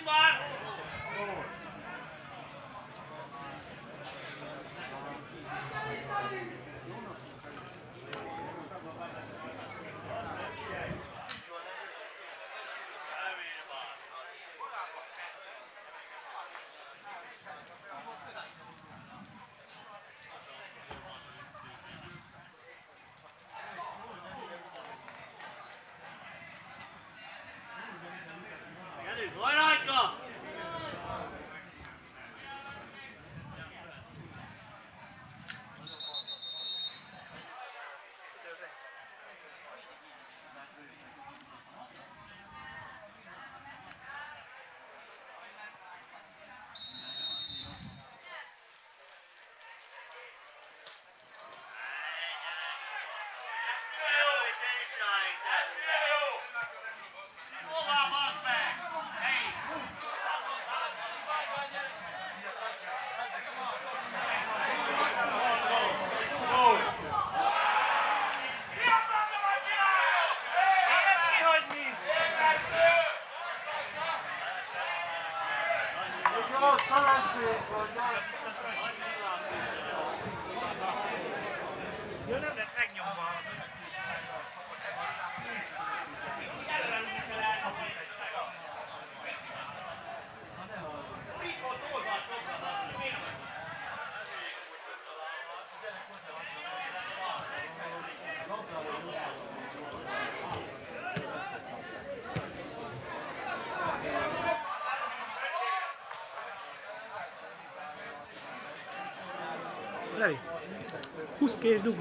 Greenbot. Húzd ki és dugd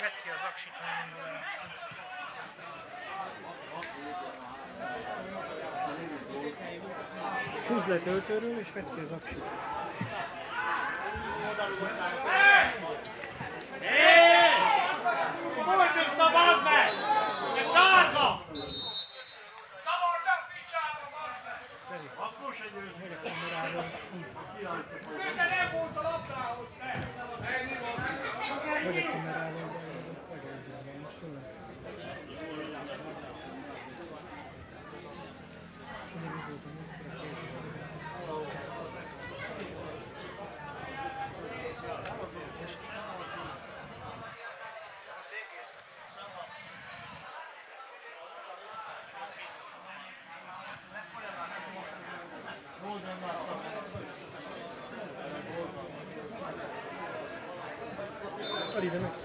Vedd ki az aksit, ha nem vele. Húzd le töltőről és vedd ki az aksit. Hé! Fújt vissza, bazd meg! Te tárga! Akkor se győz meg a Kamerával. kiállítok. Vagy a kamerával. not even.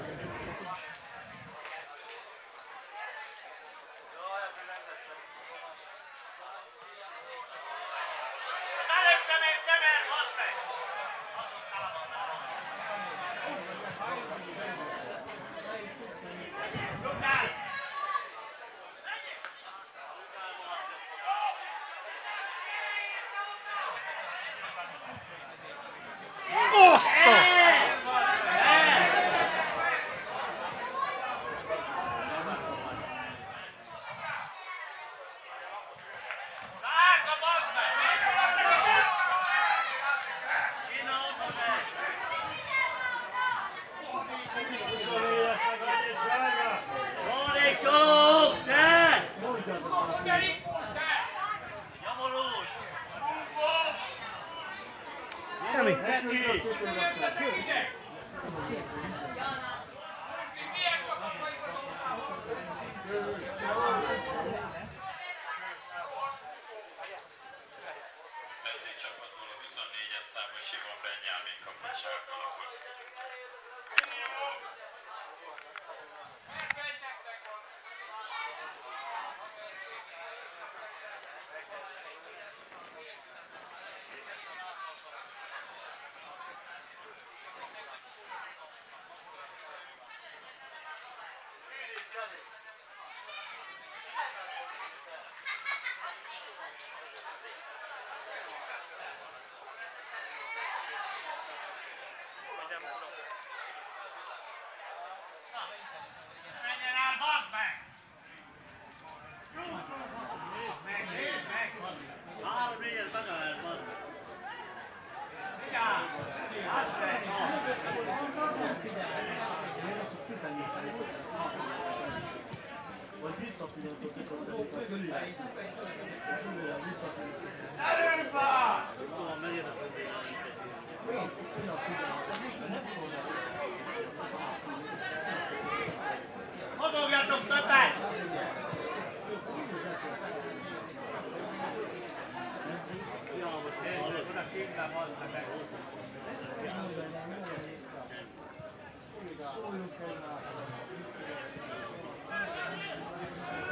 each other. Mozogjatok többet! Jó, most.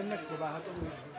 那个吧，都。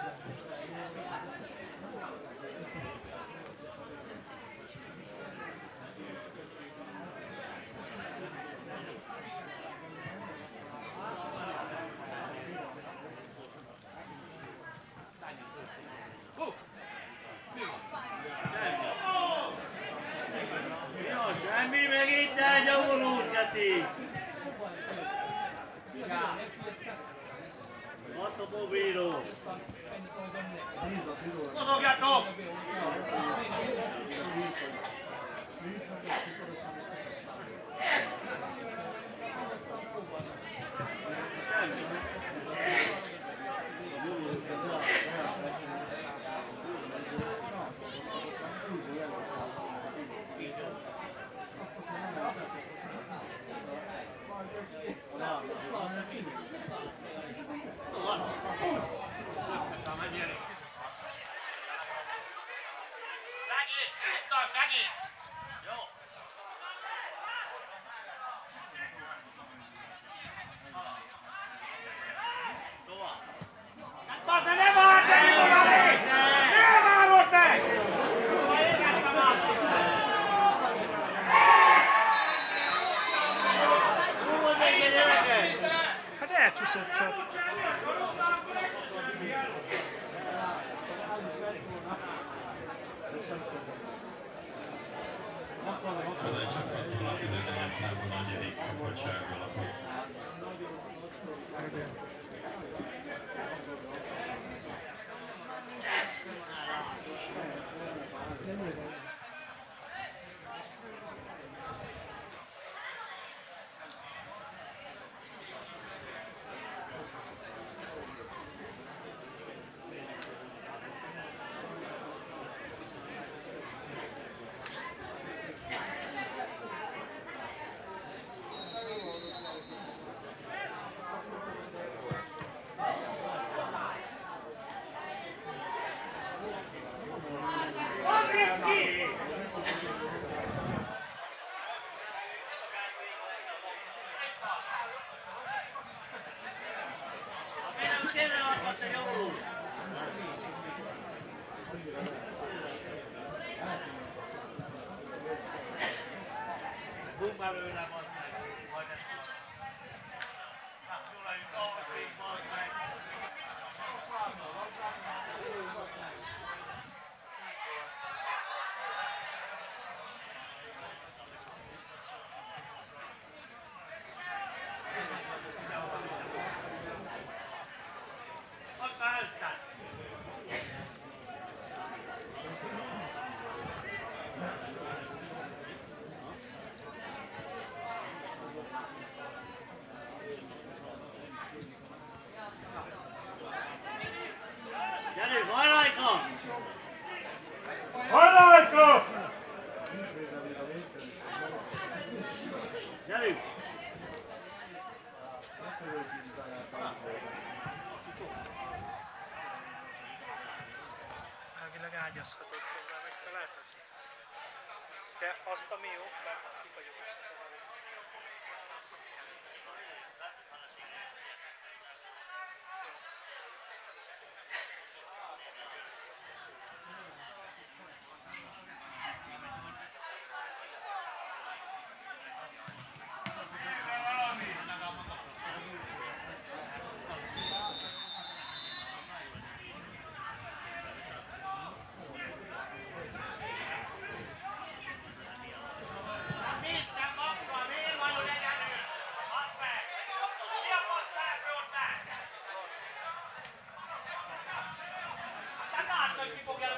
Osta Miú.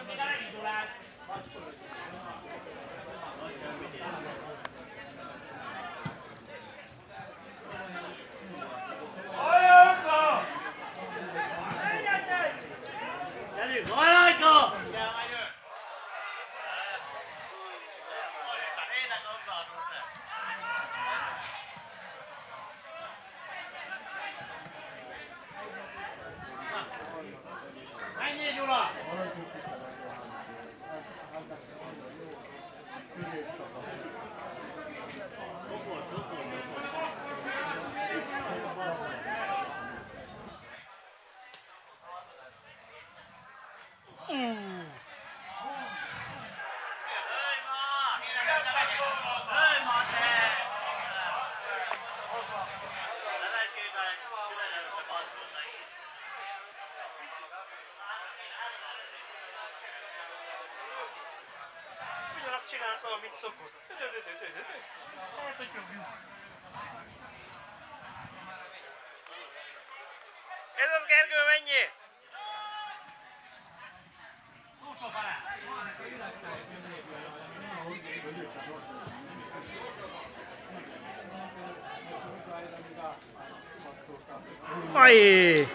Mira la titular. szokott. Hát, hogy jobb. Ez az Gergő mennyi? Aí!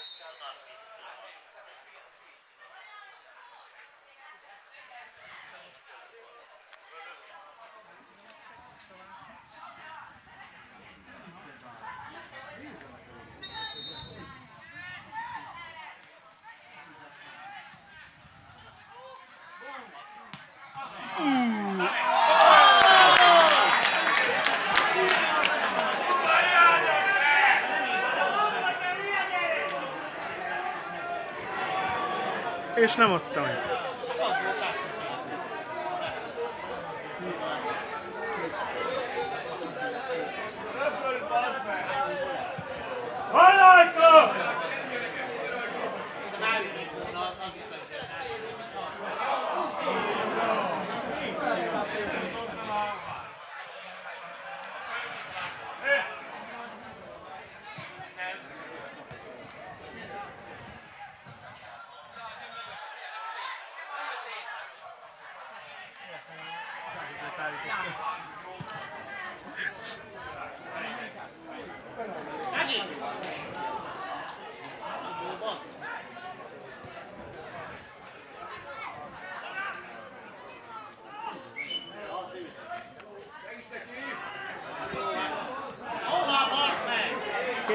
és nem adta meg.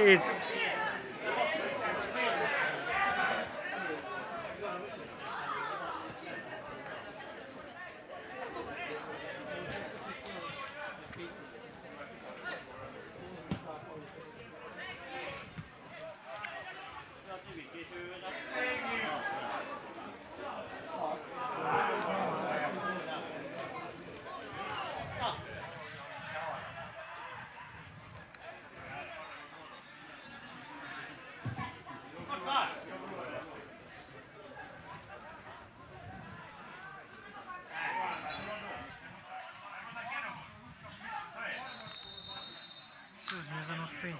A Sim.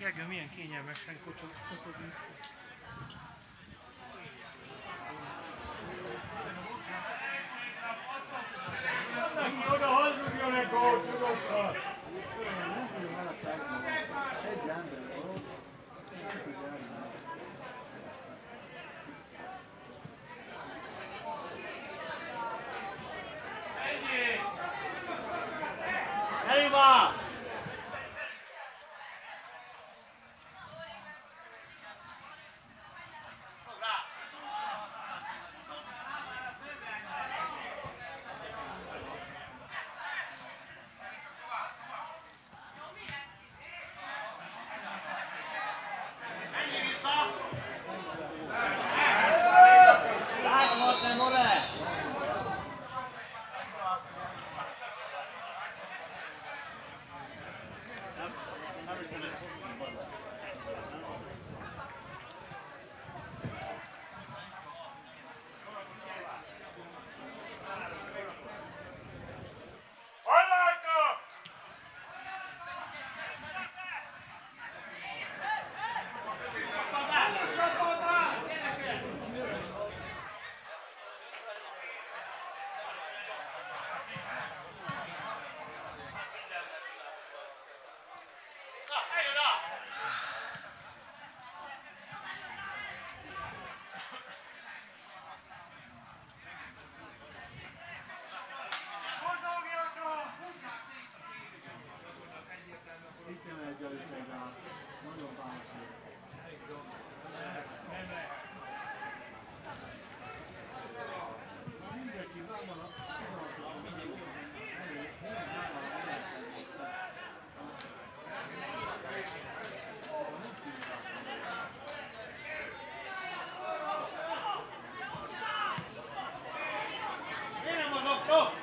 Gergő, milyen kényelmesen kotog, kotog vissza. Oda hazudjon egy gólt, nyugodtan! Egy ember Oh!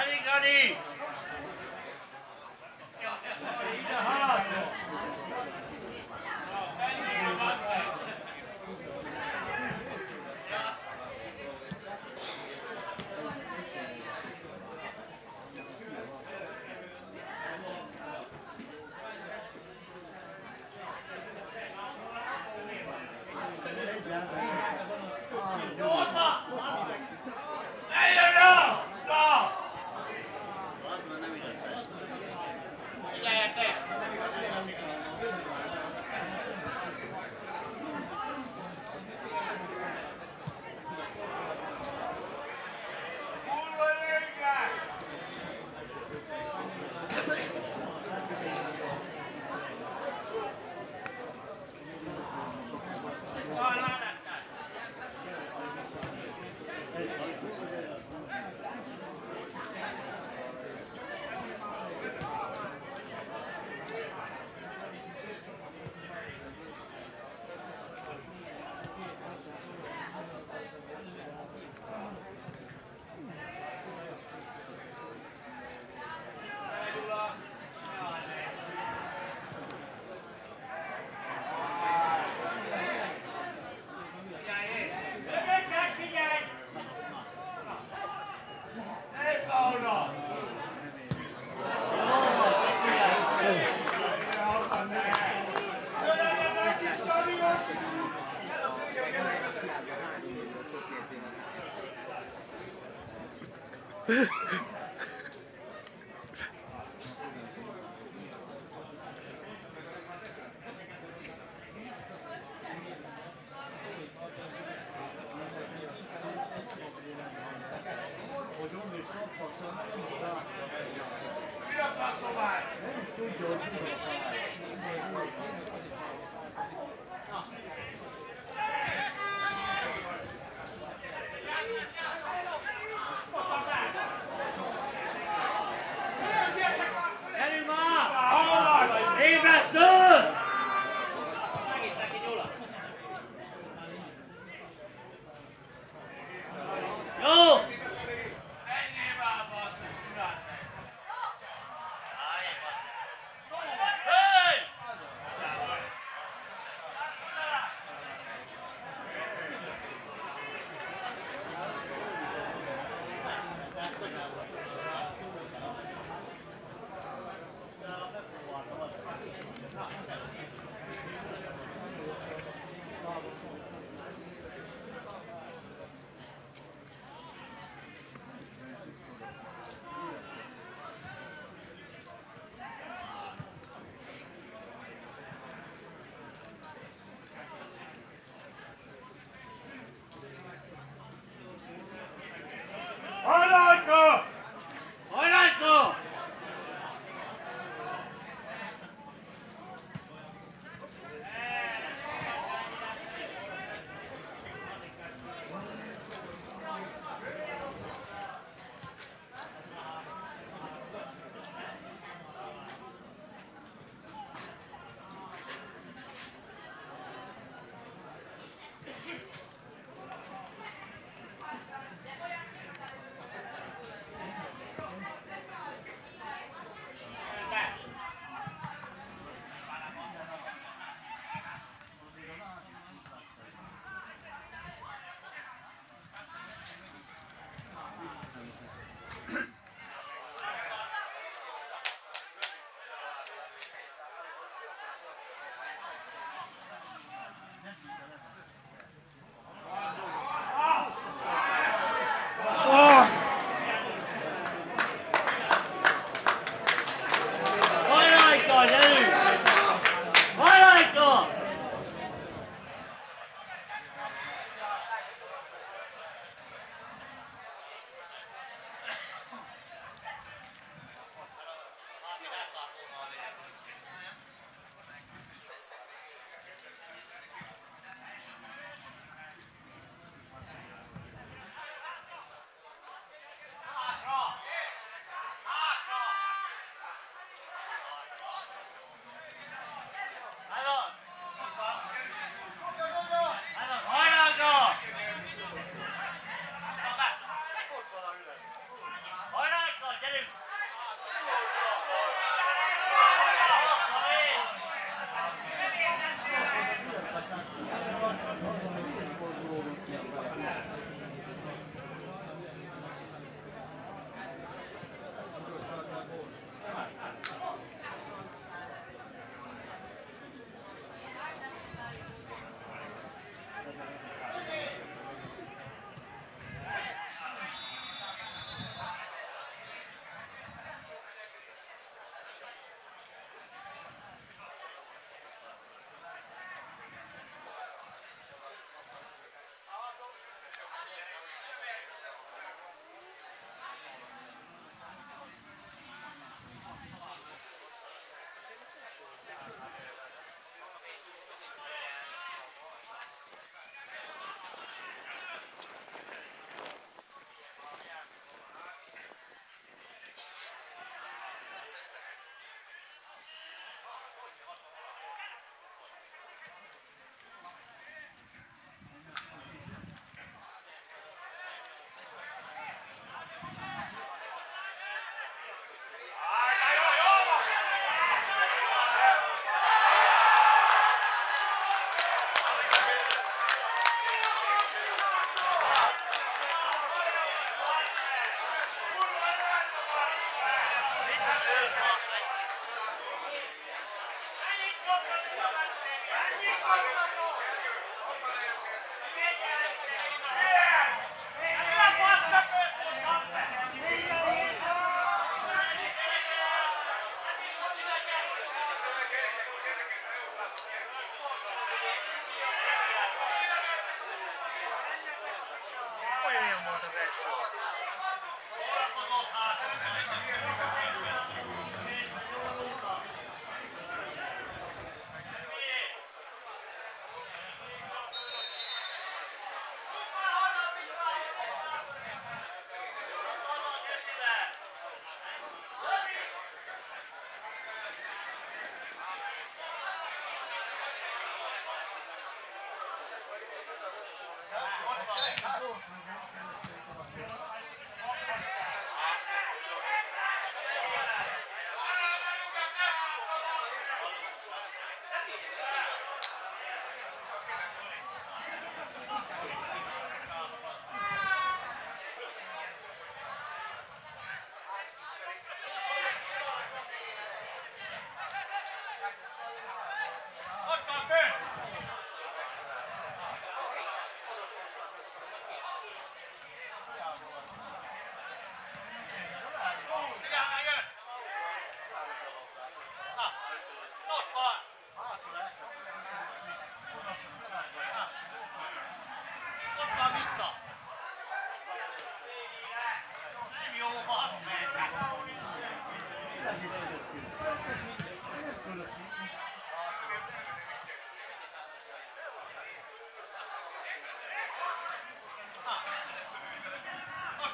誰かに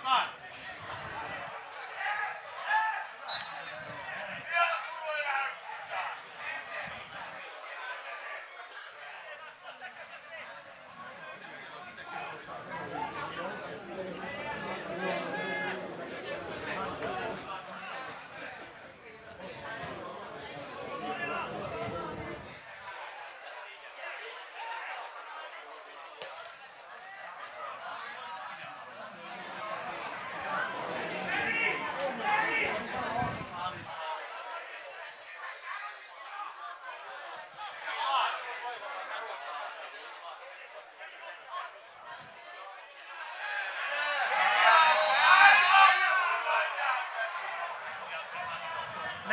on.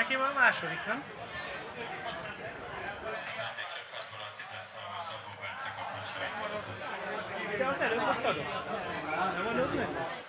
Neki van a második, nem? De az előbb ott adott. Nem adott meg?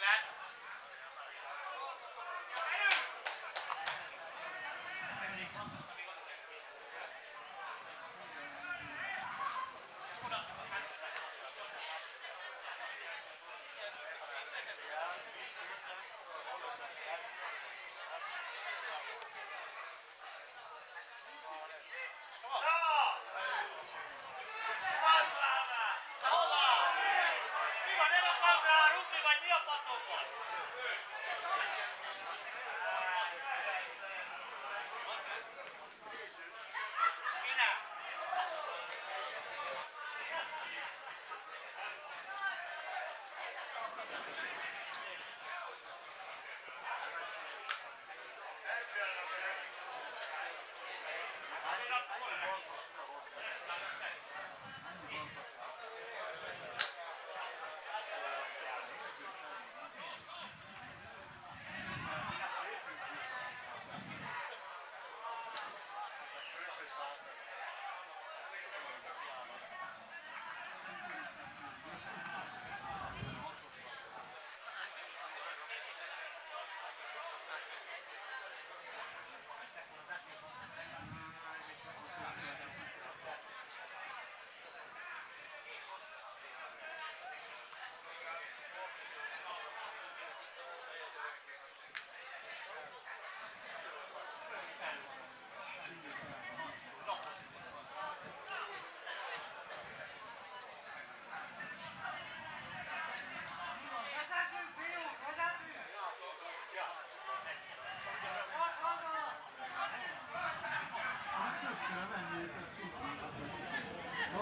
that.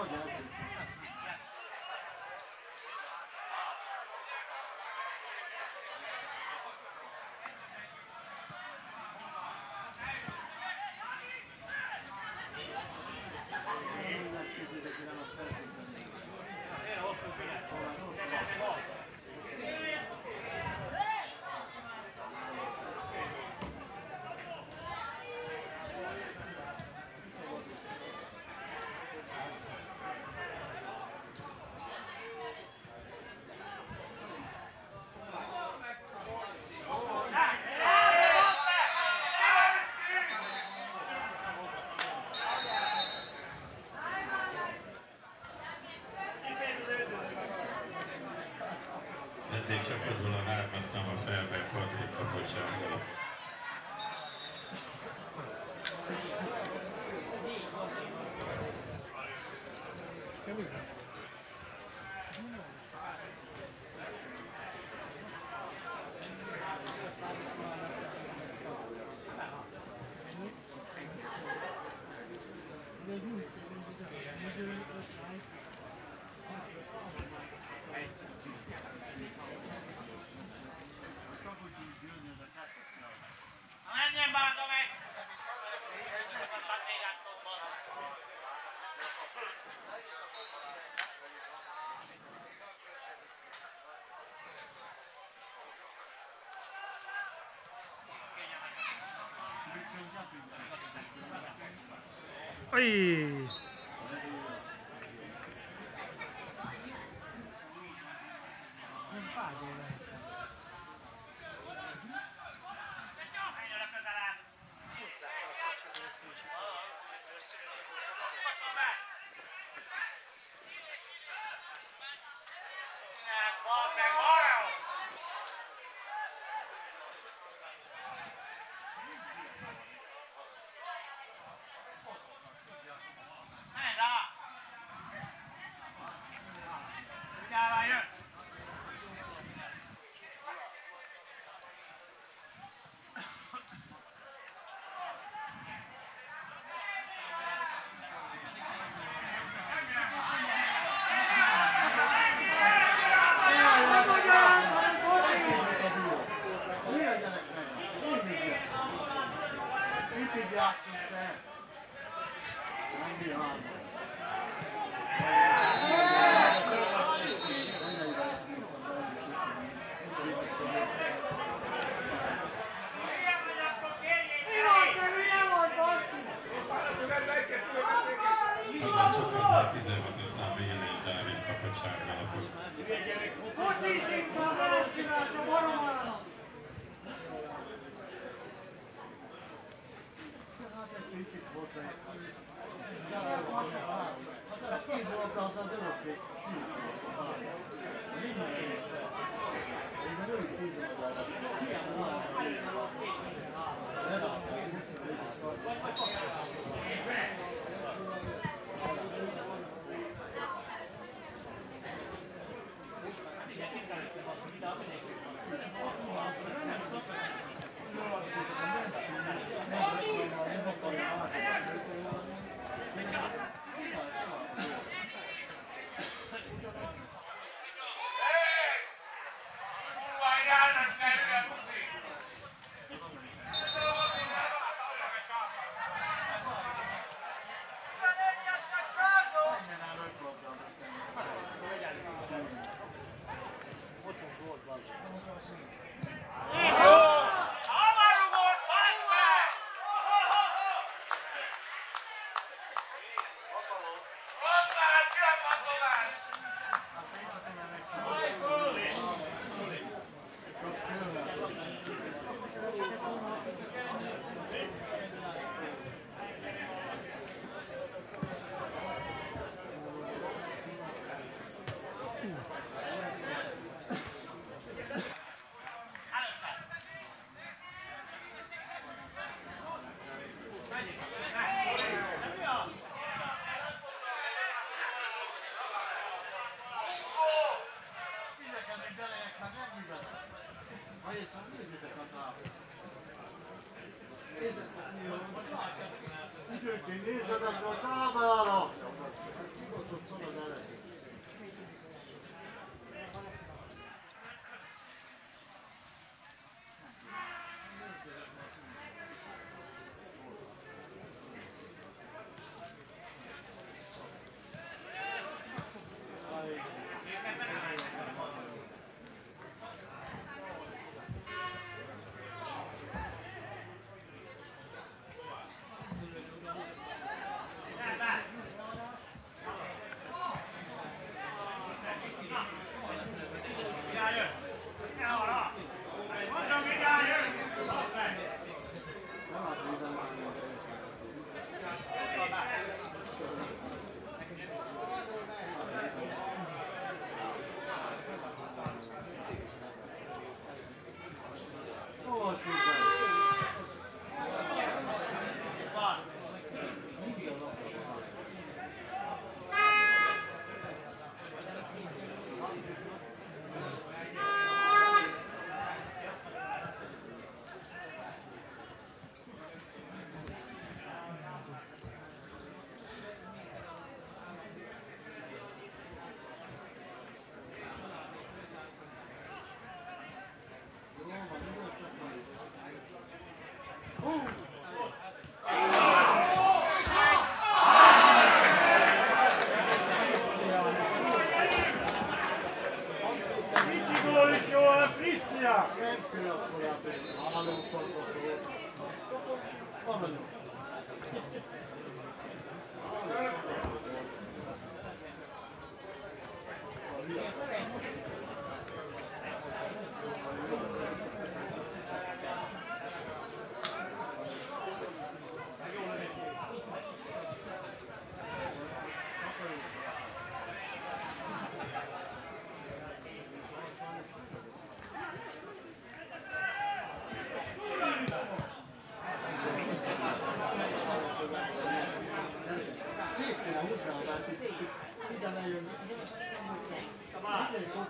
そうじゃなくて。Yeah, also good. 哎.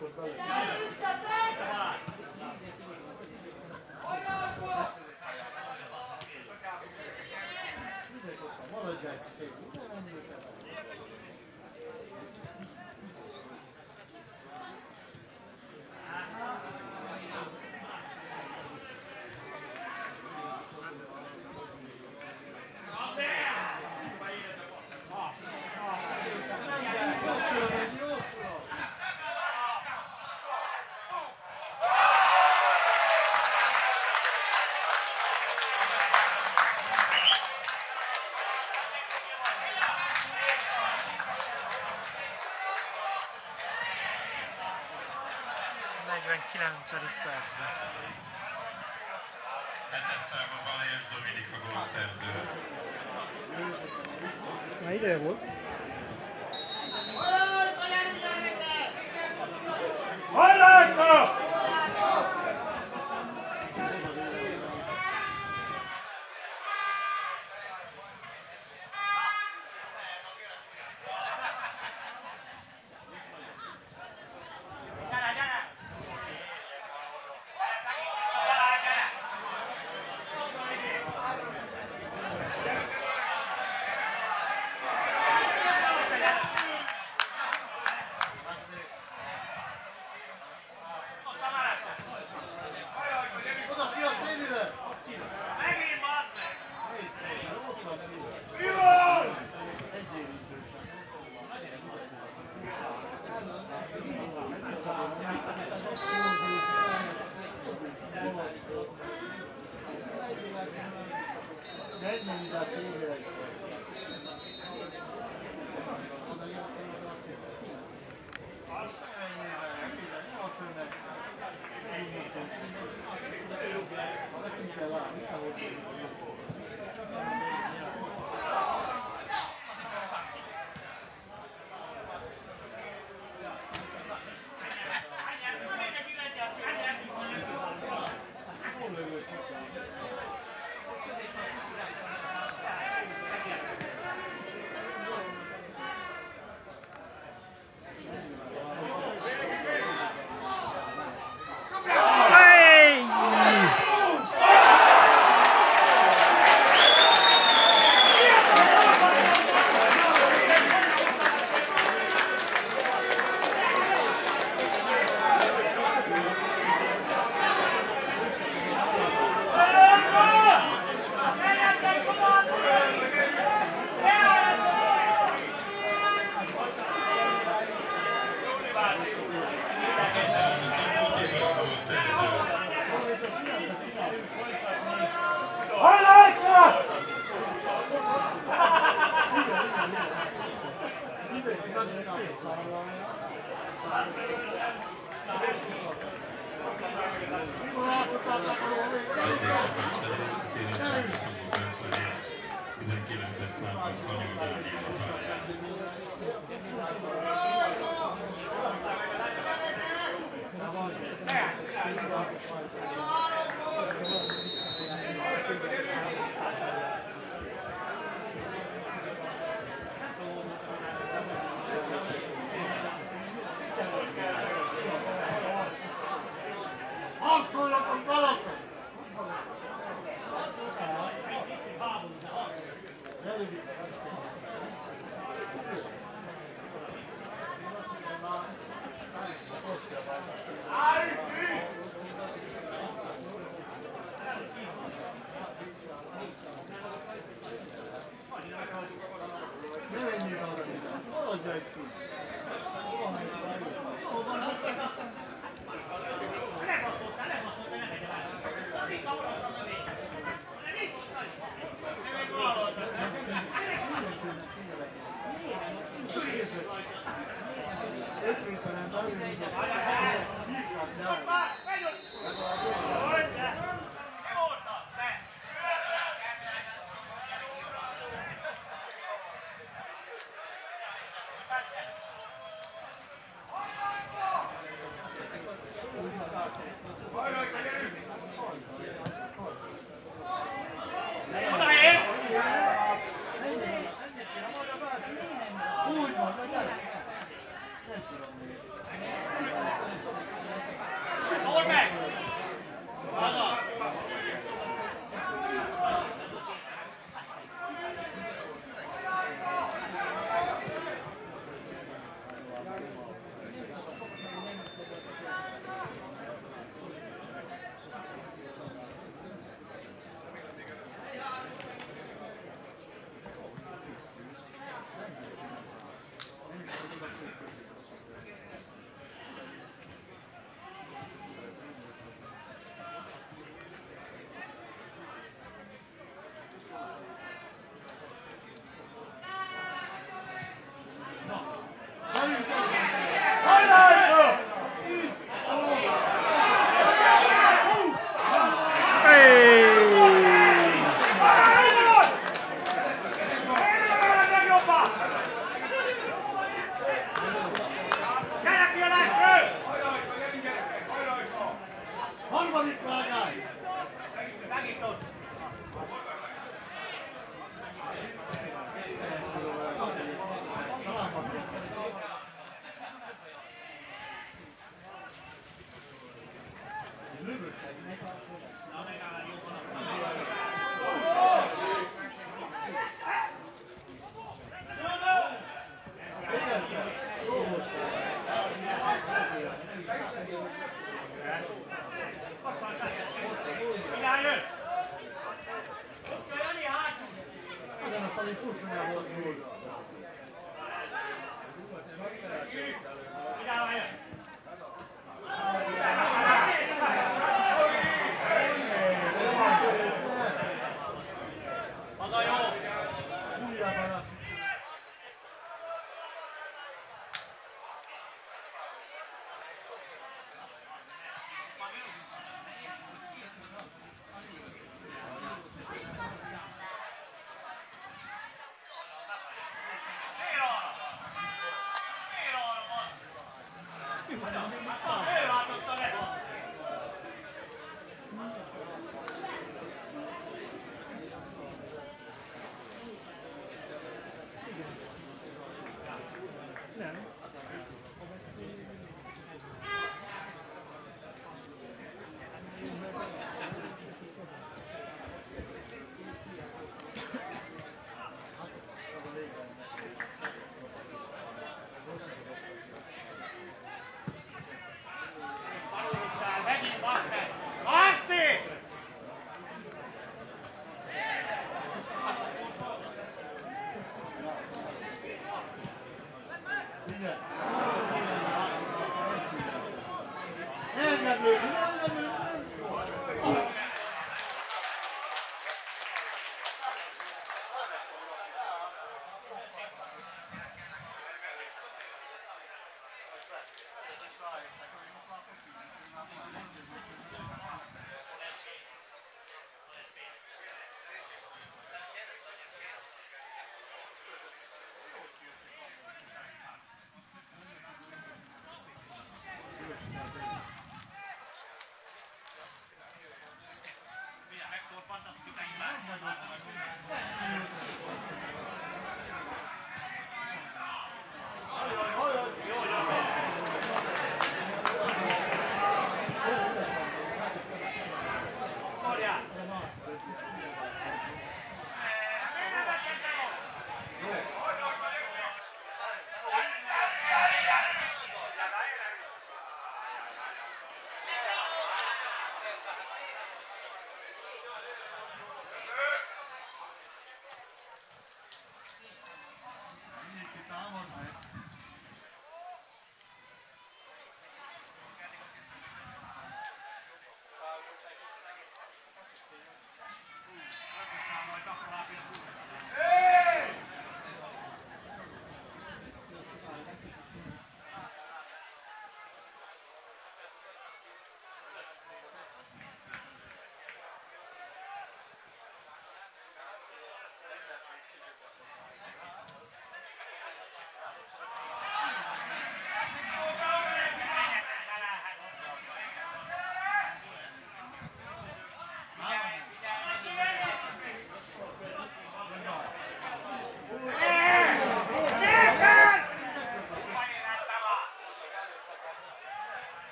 Mindenki ott percben. Hetes számú Balázs Dominik a gólszerző. Már ideje volt.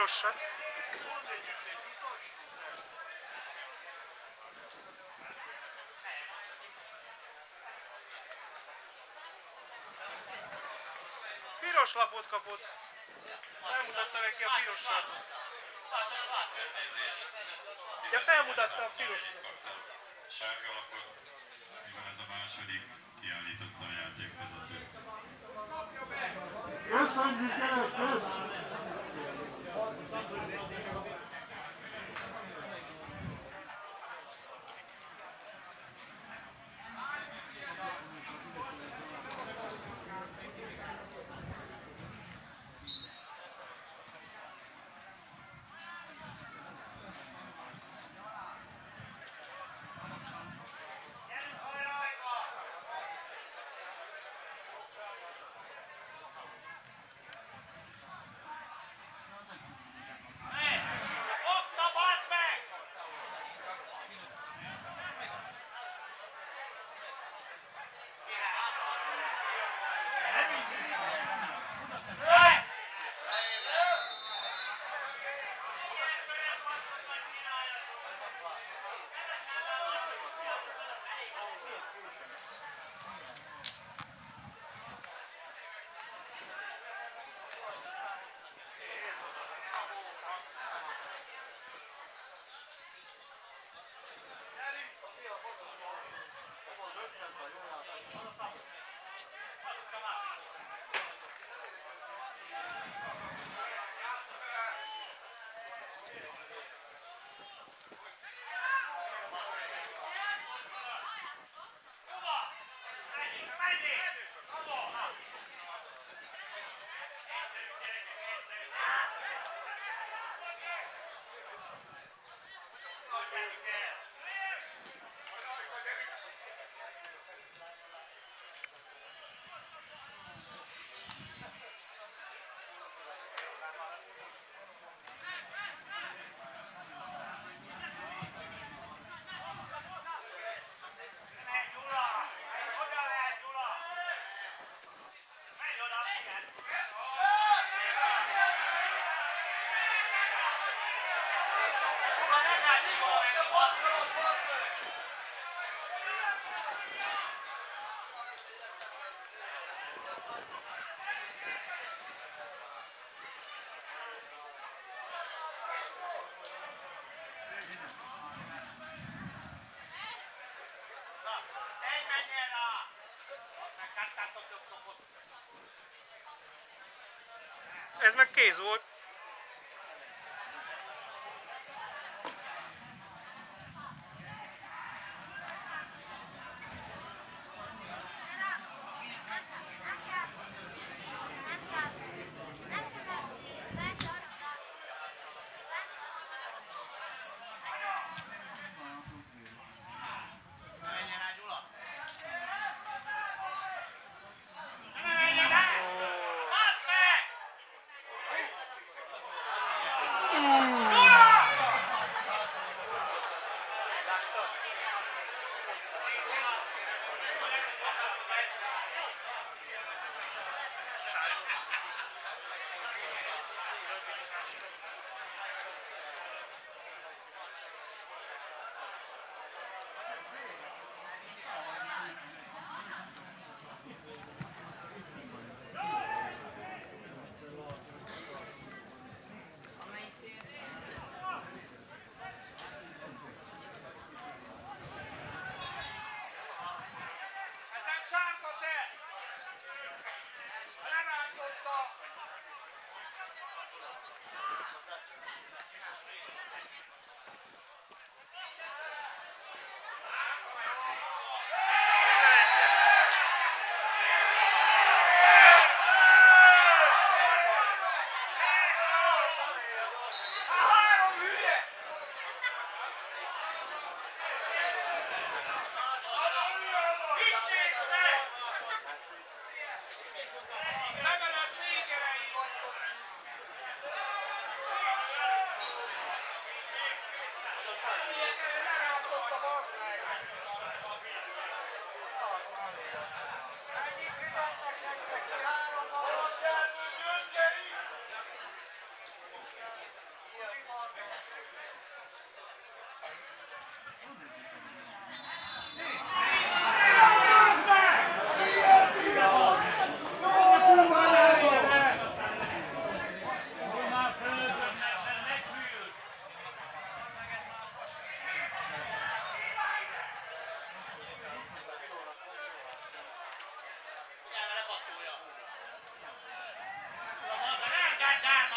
pirosat. Piros lapot kapott. Felmutatta neki a piros lapot. Ja, felmutatta a piros lapot. Sárga lapot, mivel ez a második kiállította a játékvezető. Köszönjük, keresztes! come on. Ez meg kéz volt. Ez da, da.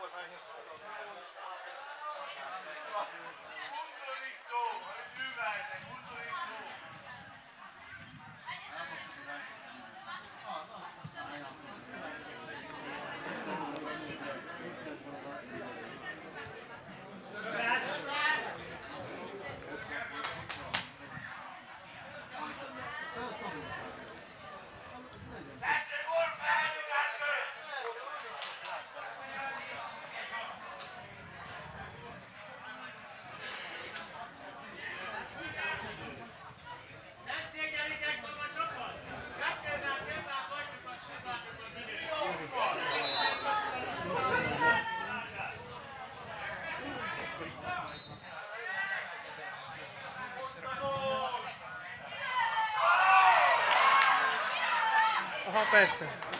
Nem conversa.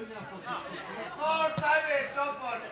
Forza Veto, porca!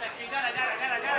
Gana, gana, gana.